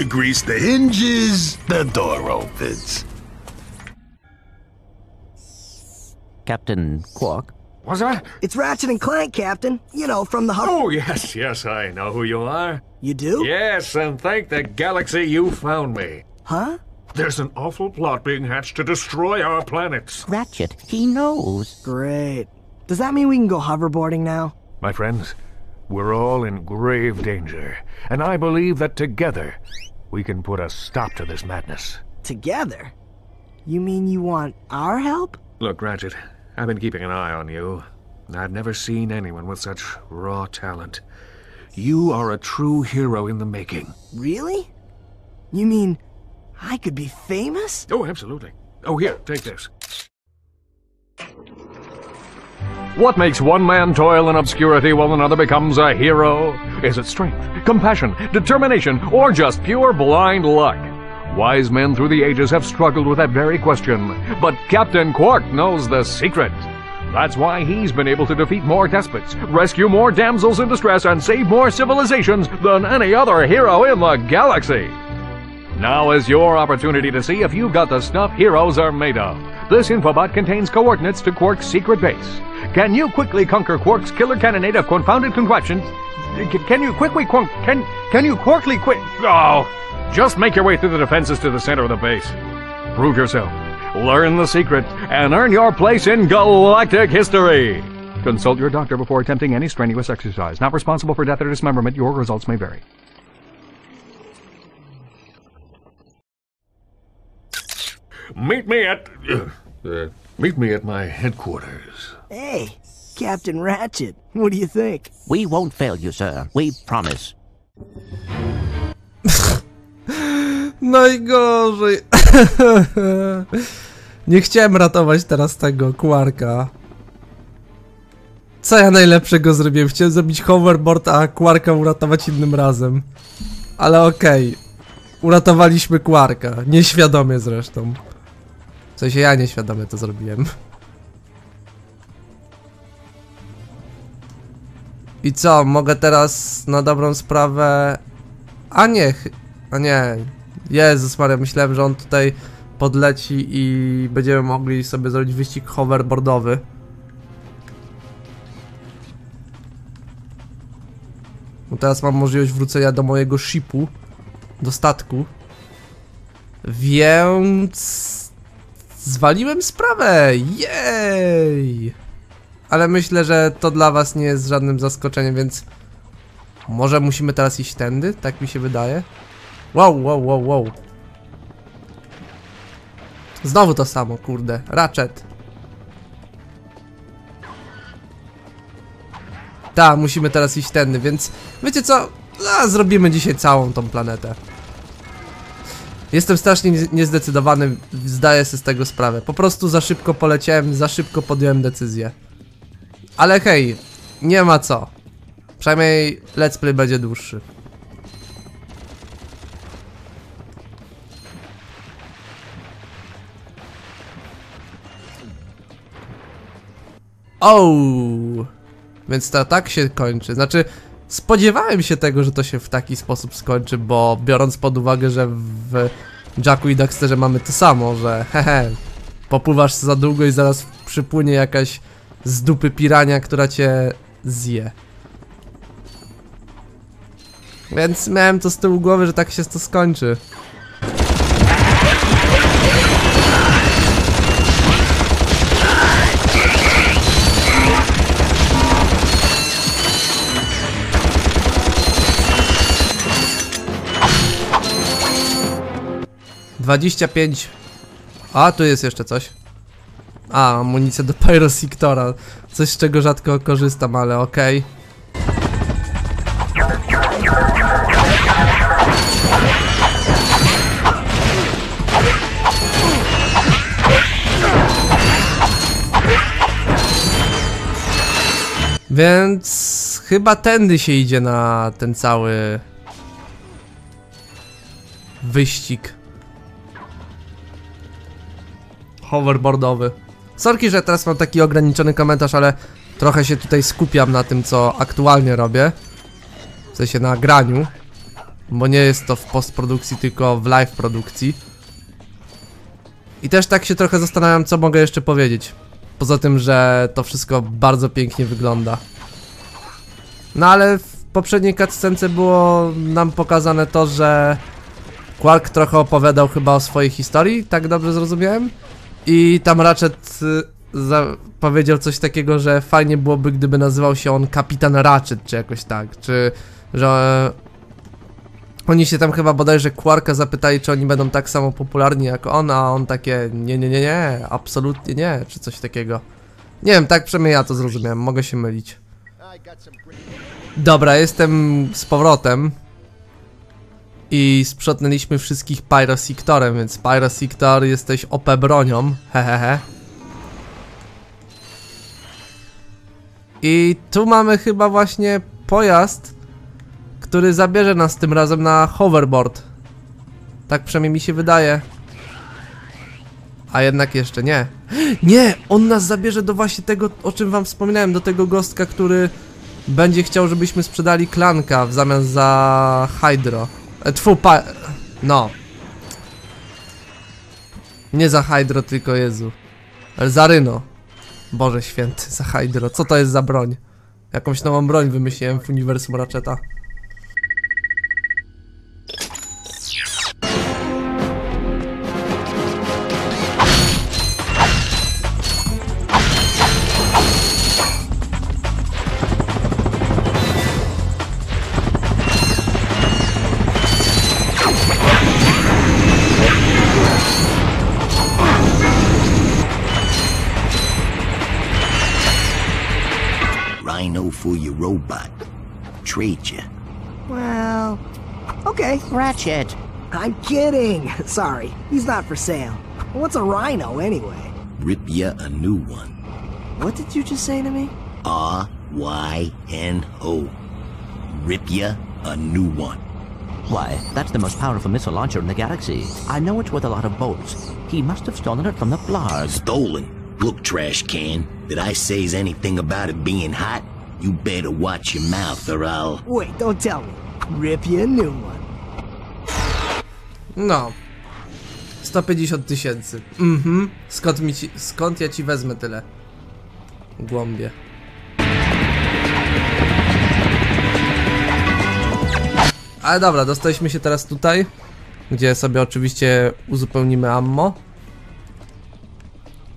You grease the hinges, the door opens. Captain Quark. What's that? It's Ratchet and Clank, Captain. You know, from the hub. Oh, yes, yes, I know who you are. You do? Yes, and thank the galaxy you found me. Huh? There's an awful plot being hatched to destroy our planets. Ratchet, he knows. Great. Does that mean we can go hoverboarding now? My friends, we're all in grave danger, and I believe that together we can put a stop to this madness. Together? You mean you want our help? Look, Ratchet, I've been keeping an eye on you. I've never seen anyone with such raw talent. You are a true hero in the making. Really? You mean I could be famous? Oh, absolutely. Oh, here, take this. What makes one man toil in obscurity while another becomes a hero? Is it strength, compassion, determination, or just pure blind luck? Wise men through the ages have struggled with that very question, but Captain Quark knows the secret. That's why he's been able to defeat more despots, rescue more damsels in distress, and save more civilizations than any other hero in the galaxy. Now is your opportunity to see if you've got the stuff heroes are made of. This infobot contains coordinates to Quark's secret base. Can you quickly conquer Quark's killer cannonade of confounded contraptions? Can you quickly quunk? Can can you quickly quick? Oh, just make your way through the defenses to the center of the base. Prove yourself, learn the secret, and earn your place in galactic history. Consult your doctor before attempting any strenuous exercise. Not responsible for death or dismemberment. Your results may vary. Meet me at. Uh, meet me at my headquarters. Hey, Captain Ratchet, what do you think? We won't fail you, sir. We promise. Najgorzej. Nie chciałem ratować teraz tego Quarka. Co ja najlepszego zrobiłem? Chciałem zrobić hoverboard, a Quarka uratować innym razem. Ale okej. Uratowaliśmy Quarka. Nieświadomie zresztą. W sensie ja nieświadomie to zrobiłem. I co, mogę teraz na dobrą sprawę... A nie, a nie. Jezus Maria, myślałem, że on tutaj podleci i będziemy mogli sobie zrobić wyścig hoverboardowy. Bo teraz mam możliwość wrócenia do mojego shipu, do statku. Więc... Zwaliłem sprawę! Jej! Ale myślę, że to dla was nie jest żadnym zaskoczeniem, więc... Może musimy teraz iść tędy? Tak mi się wydaje. Wow, wow, wow, wow. Znowu to samo, kurde. Ratchet. Tak, musimy teraz iść tędy, więc wiecie co? A, zrobimy dzisiaj całą tą planetę. Jestem strasznie nie- niezdecydowany, zdaję sobie z tego sprawę. Po prostu za szybko poleciałem, za szybko podjąłem decyzję. Ale hej, nie ma co. Przynajmniej let's play będzie dłuższy. O, Więc to tak się kończy. Znaczy, spodziewałem się tego, że to się w taki sposób skończy, bo biorąc pod uwagę, że w Jacku i Daxterze mamy to samo, że hehe, popływasz za długo i zaraz przypłynie jakaś z dupy pirania, która cię zje. Więc miałem to z tyłu głowy, że tak się to skończy. Dwadzieścia pięć. A, tu jest jeszcze coś. A, amunicja do Pyrosectora. Coś z czego rzadko korzystam, ale okej. Więc chyba tędy się idzie na ten cały wyścig hoverboardowy. Sorki, że teraz mam taki ograniczony komentarz, ale trochę się tutaj skupiam na tym, co aktualnie robię. W sensie na graniu. bo nie jest to w postprodukcji, tylko w live produkcji. I też tak się trochę zastanawiam, co mogę jeszcze powiedzieć. Poza tym, że to wszystko bardzo pięknie wygląda. No ale w poprzedniej cutscence było nam pokazane to, że Quark trochę opowiadał chyba o swojej historii, tak dobrze zrozumiałem? I tam Ratchet y, powiedział coś takiego, że fajnie byłoby, gdyby nazywał się on Kapitan Ratchet, czy jakoś tak, czy że oni się tam chyba bodajże Quarka zapytali, czy oni będą tak samo popularni jak on, a on takie nie, nie, nie, nie, absolutnie nie, czy coś takiego. Nie wiem, tak przynajmniej ja to zrozumiałem, mogę się mylić. Dobra, jestem z powrotem. I sprzątnęliśmy wszystkich Pyrosectorem, więc Pyrosector jesteś OP bronią, hehehe. I tu mamy chyba właśnie pojazd, który zabierze nas tym razem na hoverboard. Tak przynajmniej mi się wydaje. A jednak jeszcze nie. Nie! On nas zabierze do właśnie tego, o czym wam wspominałem, do tego gostka, który będzie chciał, żebyśmy sprzedali klanka w zamian za Hydro. Tfu, pa... No. Nie za Hydro, tylko Jezu. Ale za Ryno. Boże święty, za Hydro. Co to jest za broń? Jakąś nową broń wymyśliłem w uniwersum Ratcheta. Robot. Trade you. Well, okay. Ratchet! I'm kidding. Sorry, he's not for sale. What's a rhino anyway? Rip ya a new one. What did you just say to me? R Y N O. Rip ya a new one. Why, that's the most powerful missile launcher in the galaxy. I know it's worth a lot of bolts. He must have stolen it from the Blarg. Stolen. Look, trash can. Did I say's anything about it being hot? You better watch your mouth or I'll. Wait, don't tell me. Rip you a new one. No. 150 tysięcy. Mhm. Skąd, mi ci, skąd ja ci wezmę tyle? Głąbie. Ale dobra, dostaliśmy się teraz tutaj, gdzie sobie oczywiście uzupełnimy ammo.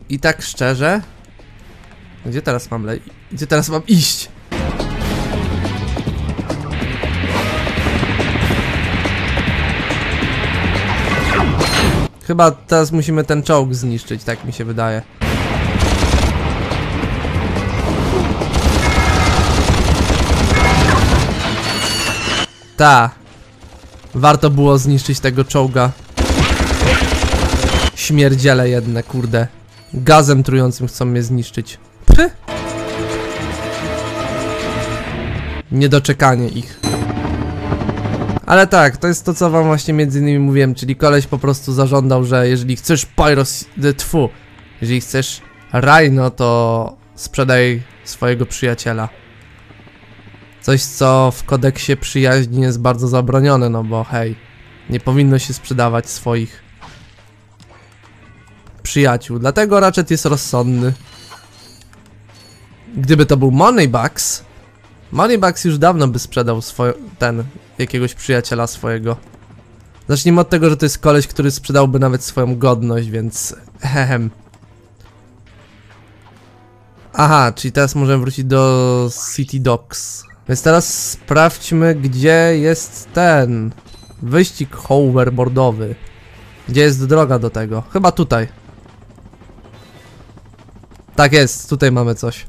I tak szczerze, gdzie teraz mam le... Gdzie teraz mam iść? Chyba teraz musimy ten czołg zniszczyć, tak mi się wydaje. Ta. Warto było zniszczyć tego czołga. Śmierdziele jedne, kurde. Gazem trującym chcą mnie zniszczyć. Py. Niedoczekanie ich. Ale tak, to jest to co wam właśnie między innymi mówiłem, czyli koleś po prostu zażądał, że jeżeli chcesz Pyros... Tfu, jeżeli chcesz Rhino, to sprzedaj swojego przyjaciela. Coś co w kodeksie przyjaźni jest bardzo zabronione, no bo hej, nie powinno się sprzedawać swoich przyjaciół, dlatego Ratchet jest rozsądny. Gdyby to był Moneybucks, Moneybucks już dawno by sprzedał swoje, ten, jakiegoś przyjaciela swojego. Zacznijmy od tego, że to jest koleś, który sprzedałby nawet swoją godność, więc hehem. Aha, czyli teraz możemy wrócić do City Docks. Więc teraz sprawdźmy, gdzie jest ten wyścig hoverboardowy. Gdzie jest droga do tego? Chyba tutaj. Tak jest, tutaj mamy coś.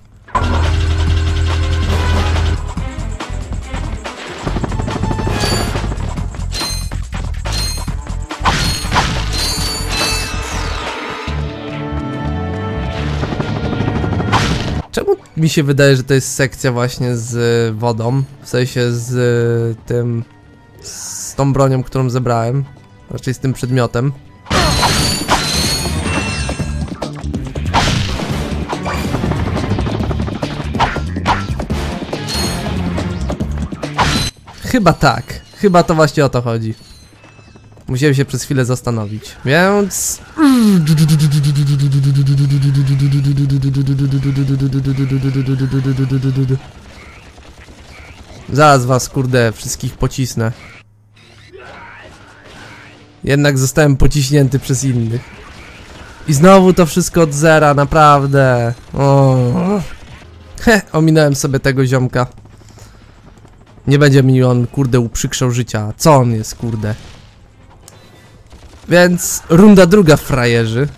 Mi się wydaje, że to jest sekcja właśnie z wodą? W sensie z y, tym. z tą bronią, którą zebrałem. Raczej z tym przedmiotem. Chyba tak. Chyba to właśnie o to chodzi. Musiałem się przez chwilę zastanowić, więc... Zaraz was, kurde, wszystkich pocisnę. Jednak zostałem pociśnięty przez innych. I znowu to wszystko od zera, naprawdę. O. He, ominąłem sobie tego ziomka. Nie będzie mi on, kurde, uprzykrzał życia. Co on jest, kurde? Więc runda druga, frajerzy.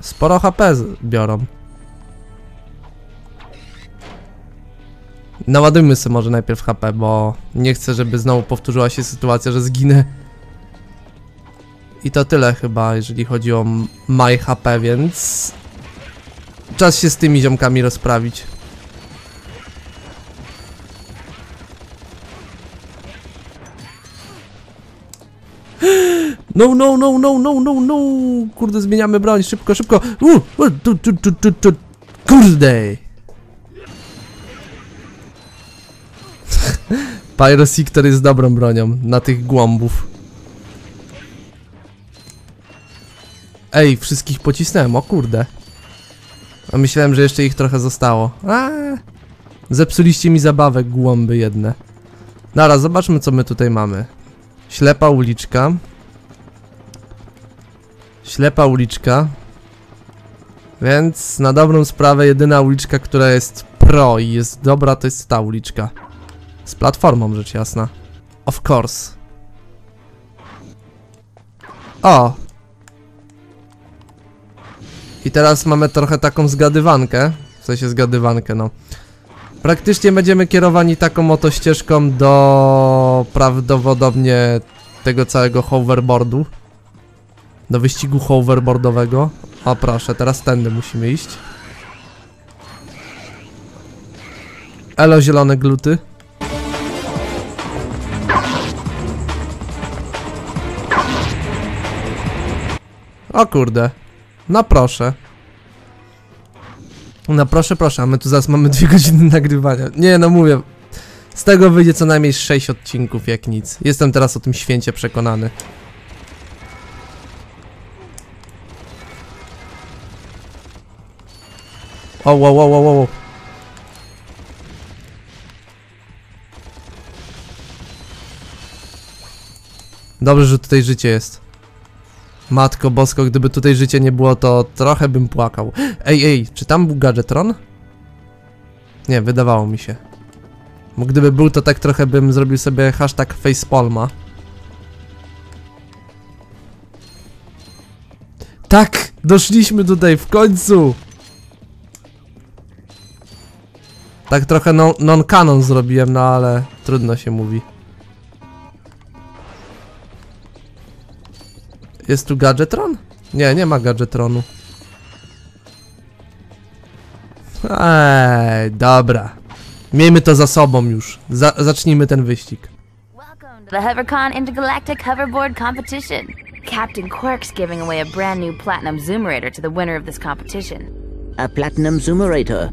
Sporo HP biorą. Naładujmy sobie może najpierw HP, bo nie chcę, żeby znowu powtórzyła się sytuacja, że zginę. I to tyle chyba, jeżeli chodzi o my HP, więc... Czas się z tymi ziomkami rozprawić. No, no, no, no, no, no, no! Kurde, zmieniamy broń, szybko, szybko! U, u, tu, jest dobrą bronią na tych głąbów. Ej, wszystkich pocisnąłem, o kurde. A myślałem, że jeszcze ich trochę zostało. A, zepsuliście mi zabawę, głąby jedne. Nara, zobaczmy co my tutaj mamy. Ślepa uliczka. Ślepa uliczka. Więc na dobrą sprawę jedyna uliczka, która jest pro i jest dobra, to jest ta uliczka. Z platformą, rzecz jasna. Of course. O! I teraz mamy trochę taką zgadywankę. W sensie zgadywankę, no. Praktycznie będziemy kierowani taką oto ścieżką do prawdopodobnie tego całego hoverboardu. Do wyścigu hoverboardowego. O proszę, teraz tędy musimy iść. Elo zielone gluty. O kurde. No proszę. No proszę, proszę, a my tu zaraz mamy dwie godziny nagrywania. Nie, no mówię. Z tego wyjdzie co najmniej 6 odcinków, jak nic. Jestem teraz o tym święcie przekonany. O, wow, wow, wow, wow. Dobrze, że tutaj życie jest. Matko bosko, gdyby tutaj życie nie było, to trochę bym płakał. Ej, ej, czy tam był gadżetron? Nie, wydawało mi się. Bo gdyby był, to tak trochę bym zrobił sobie hashtag facepalma. Tak! Doszliśmy tutaj w końcu! Tak trochę no- non-canon zrobiłem, no ale trudno się mówi. Jest tu gadżetron? Nie, nie ma gadżetronu. Ej, dobra. Miejmy to za sobą już. Za zacznijmy ten wyścig. Welcome to the HoverCon Intergalactic Hoverboard Competition. Captain Quirk's giving away a brand new Platinum Zoomerator to the winner of this competition. A platinum zoomerator.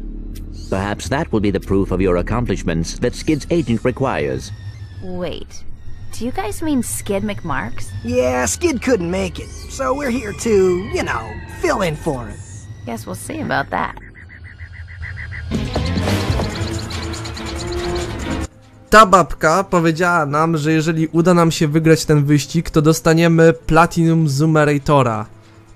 Perhaps that will be the proof of your accomplishments that Skid's agent requires. Wait, do you guys mean Skid McMarks? Yeah, Skid couldn't make it, so we're here to, you know, fill in for him. Guess we'll see about that. Ta babka powiedziała nam, że jeżeli uda nam się wygrać ten wyścig, to dostaniemy Platinum Zoomeratora.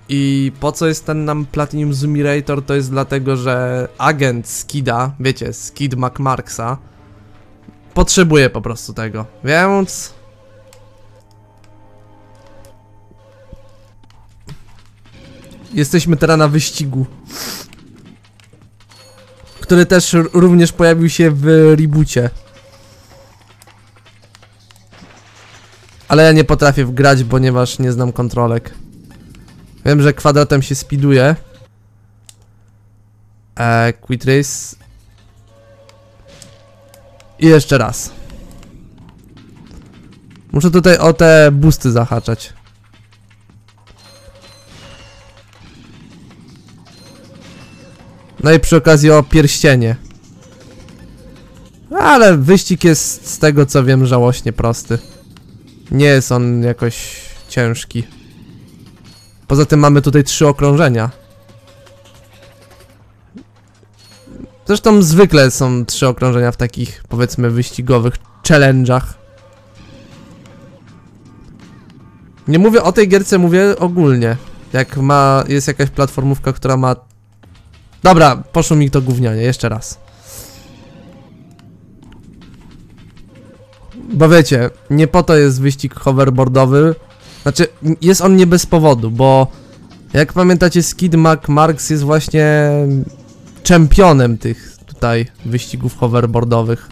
I po co jest ten nam Platinum Zoomerator? To jest dlatego, że agent Skida, wiecie, Skid McMarksa, potrzebuje po prostu tego. Więc... Jesteśmy teraz na wyścigu. Który też również pojawił się w reboocie. Ale ja nie potrafię wgrać, ponieważ nie znam kontrolek. Wiem, że kwadratem się speeduje. Eee, quit race. I jeszcze raz. Muszę tutaj o te boosty zahaczać. No i przy okazji o pierścienie. Ale wyścig jest z tego co wiem żałośnie prosty. Nie jest on jakoś ciężki. Poza tym mamy tutaj trzy okrążenia. Zresztą zwykle są trzy okrążenia w takich powiedzmy wyścigowych challenge'ach. Nie mówię o tej gierce, mówię ogólnie. Jak ma, jest jakaś platformówka, która ma... Dobra, poszło mi to gównianie, jeszcze raz. Bo wiecie, nie po to jest wyścig hoverboardowy. Znaczy, jest on nie bez powodu, bo jak pamiętacie, Skid Marks jest właśnie czempionem tych tutaj wyścigów hoverboardowych.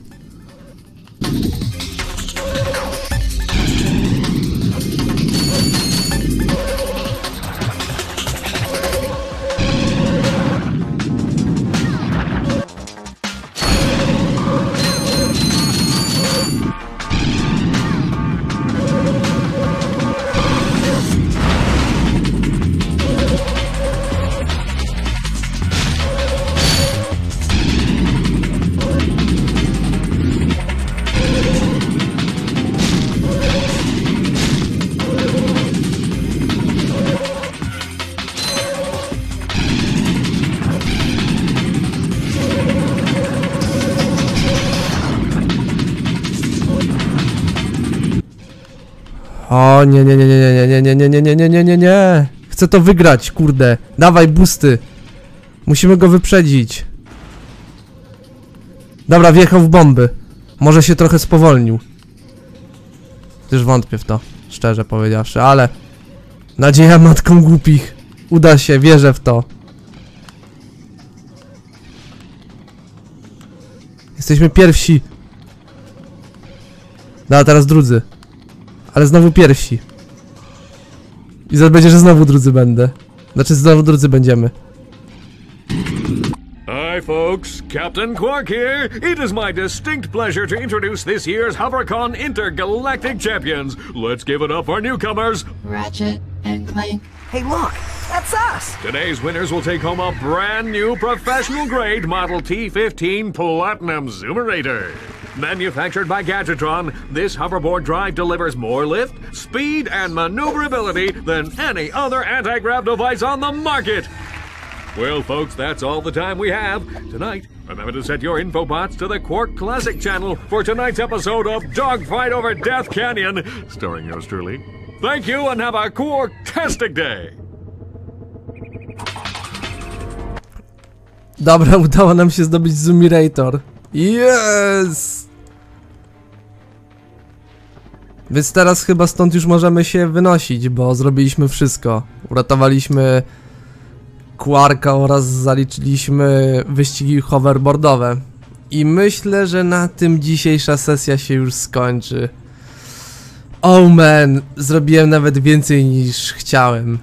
O nie, nie, nie, nie, nie, nie, nie, nie, nie, nie, nie, nie, nie, nie. Chcę to wygrać, kurde. Dawaj, busty. Musimy go wyprzedzić. Dobra, wjechał w bomby. Może się trochę spowolnił. Też wątpię w to, szczerze powiedziawszy, ale... Nadzieja matką głupich. Uda się, wierzę w to. Jesteśmy pierwsi. No, a teraz drudzy. Ale znowu pierwsi. I zaraz będzie, że znowu drudzy będę. Znaczy znowu drudzy będziemy. Hi, folks. Captain Quark here. It is my distinct pleasure to introduce this year's HoverCon Intergalactic Champions. Let's give it up for newcomers. Ratchet and Clank. Hey, look! That's us! Today's winners will take home a brand new professional grade Model T15 Platinum Zoomerator. Manufactured by Gadgetron, this hoverboard drive delivers more lift, speed, and maneuverability than any other anti grav device on the market. Well, folks, that's all the time we have. Tonight, remember to set your infobots to the Quark Classic channel for tonight's episode of Dogfight Over Death Canyon, starring yours truly. Thank you and have a Quarktastic day! Dobra, udało nam się zdobyć Zoomirator. Yes! Więc teraz chyba stąd już możemy się wynosić, bo zrobiliśmy wszystko. Uratowaliśmy Quarka oraz zaliczyliśmy wyścigi hoverboardowe. I myślę, że na tym dzisiejsza sesja się już skończy. Oh man, zrobiłem nawet więcej niż chciałem.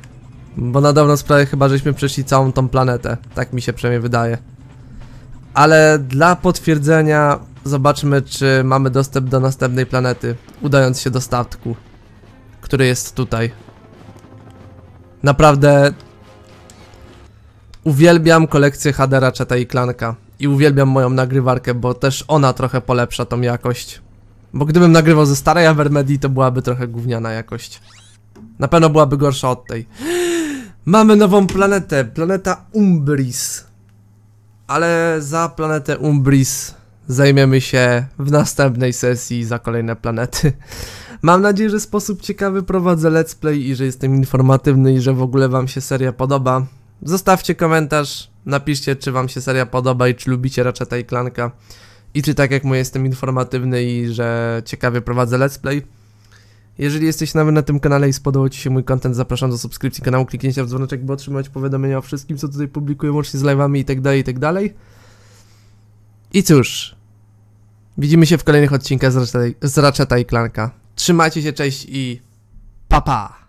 Bo na dobrą sprawę chyba żeśmy przeszli całą tą planetę. Tak mi się przynajmniej wydaje. Ale dla potwierdzenia zobaczmy, czy mamy dostęp do następnej planety, udając się do statku, który jest tutaj. Naprawdę uwielbiam kolekcję HD Ratcheta i Clanka i uwielbiam moją nagrywarkę, bo też ona trochę polepsza tą jakość. Bo gdybym nagrywał ze starej Avermedii, to byłaby trochę gówniana jakość. Na pewno byłaby gorsza od tej. Mamy nową planetę, planeta Umbris. Ale za planetę Umbris zajmiemy się w następnej sesji za kolejne planety. Mam nadzieję, że w sposób ciekawy prowadzę let's play i że jestem informatywny i że w ogóle wam się seria podoba. Zostawcie komentarz, napiszcie czy wam się seria podoba i czy lubicie Ratcheta i. I czy tak jak mój jestem informatywny i że ciekawie prowadzę let's play. Jeżeli jesteś nowy na tym kanale i spodobał Ci się mój content, zapraszam do subskrypcji kanału, kliknięcia w dzwoneczek, by otrzymać powiadomienia o wszystkim, co tutaj publikuję, łącznie z live'ami i tak dalej, i tak. I cóż, widzimy się w kolejnych odcinkach z Ratcheta i Clanka. Trzymajcie się, cześć i pa pa!